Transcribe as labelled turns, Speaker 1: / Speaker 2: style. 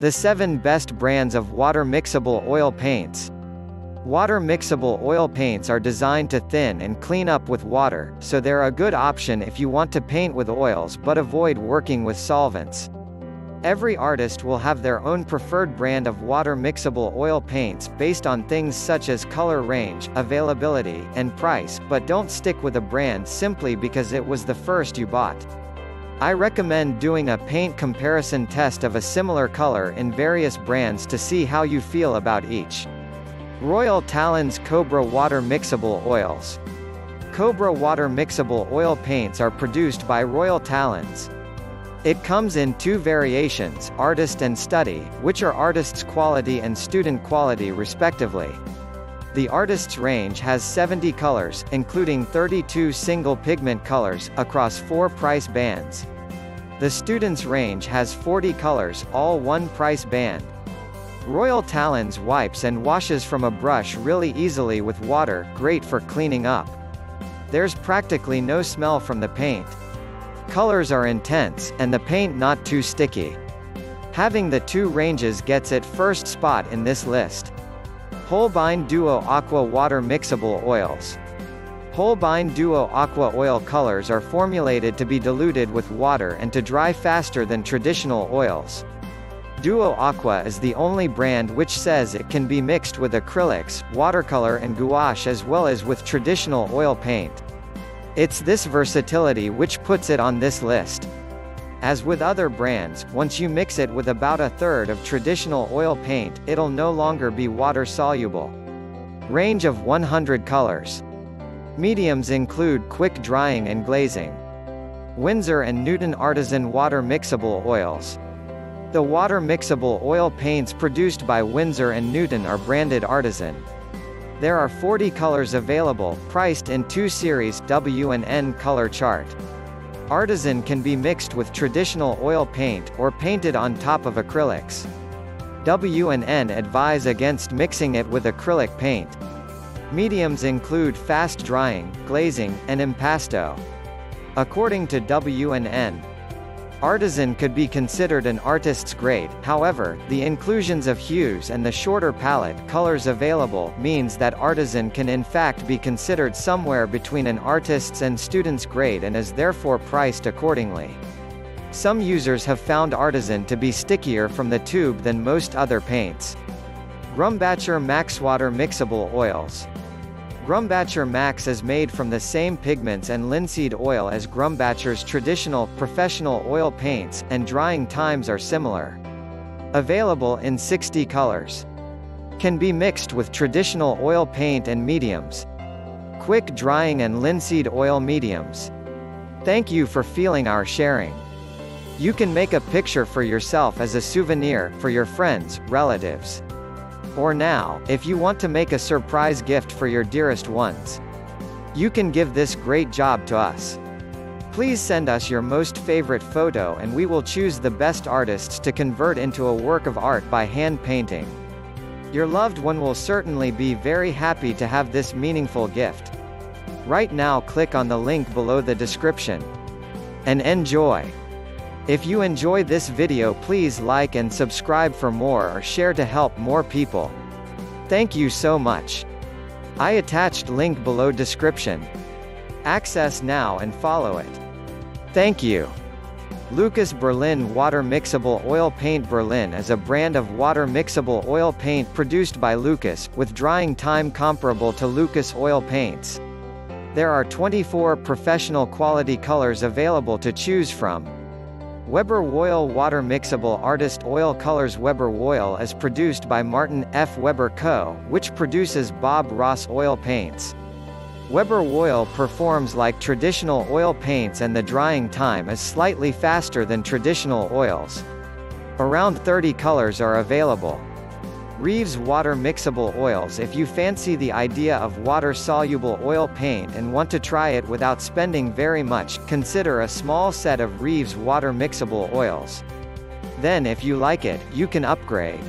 Speaker 1: The 7 best brands of water mixable oil paints. Water mixable oil paints are designed to thin and clean up with water, so they're a good option if you want to paint with oils but avoid working with solvents. Every artist will have their own preferred brand of water mixable oil paints, based on things such as color range, availability, and price, but don't stick with a brand simply because it was the first you bought. I recommend doing a paint comparison test of a similar color in various brands to see how you feel about each. Royal Talens Cobra Water Mixable Oils Cobra Water Mixable Oil Paints are produced by Royal Talens. It comes in two variations, Artist and Study, which are Artist's quality and Student quality respectively. The Artist's range has 70 colors, including 32 single pigment colors, across four price bands. The Student's range has 40 colors, all one price band. Royal Talens wipes and washes from a brush really easily with water, great for cleaning up. There's practically no smell from the paint. Colors are intense, and the paint not too sticky. Having the two ranges gets it first spot in this list. Holbein Duo Aqua Water Mixable Oils. Holbein Duo Aqua Oil colors are formulated to be diluted with water and to dry faster than traditional oils. Duo Aqua is the only brand which says it can be mixed with acrylics, watercolor and gouache as well as with traditional oil paint. It's this versatility which puts it on this list. As with other brands, once you mix it with about a third of traditional oil paint, it'll no longer be water-soluble. Range of 100 colors. Mediums include quick drying and glazing. Winsor and Newton Artisan Water Mixable Oils. The water mixable oil paints produced by Winsor and Newton are branded Artisan. There are 40 colors available, priced in two series W and N color chart. Artisan can be mixed with traditional oil paint, or painted on top of acrylics. W&N advise against mixing it with acrylic paint. Mediums include fast drying, glazing, and impasto. According to W&N, Artisan could be considered an artist's grade, however, the inclusions of hues and the shorter palette colors available means that Artisan can in fact be considered somewhere between an artist's and student's grade and is therefore priced accordingly. Some users have found Artisan to be stickier from the tube than most other paints. Grumbacher Maxwater Mixable Oils Grumbacher Max is made from the same pigments and linseed oil as Grumbacher's traditional, professional oil paints, and drying times are similar. Available in 60 colors. Can be mixed with traditional oil paint and mediums. Quick drying and linseed oil mediums. Thank you for feeling our sharing. You can make a picture for yourself as a souvenir, for your friends, relatives. Or now, if you want to make a surprise gift for your dearest ones. You can give this great job to us. Please send us your most favorite photo and we will choose the best artists to convert into a work of art by hand painting. Your loved one will certainly be very happy to have this meaningful gift. Right now click on the link below the description. And enjoy! If you enjoy this video please like and subscribe for more or share to help more people. Thank you so much. I attached link below description. Access now and follow it. Thank you. Lukas Berlin Water Mixable Oil Paint Berlin is a brand of water mixable oil paint produced by Lukas, with drying time comparable to Lukas oil paints. There are 24 professional quality colors available to choose from, Weber Woil Water Mixable Artist Oil Colors Weber Woil is produced by Martin F. Weber Co., which produces Bob Ross oil paints. Weber Woil performs like traditional oil paints and the drying time is slightly faster than traditional oils. Around 30 colors are available. Reeves Water Mixable Oils If you fancy the idea of water-soluble oil paint and want to try it without spending very much, consider a small set of Reeves Water Mixable Oils. Then if you like it, you can upgrade.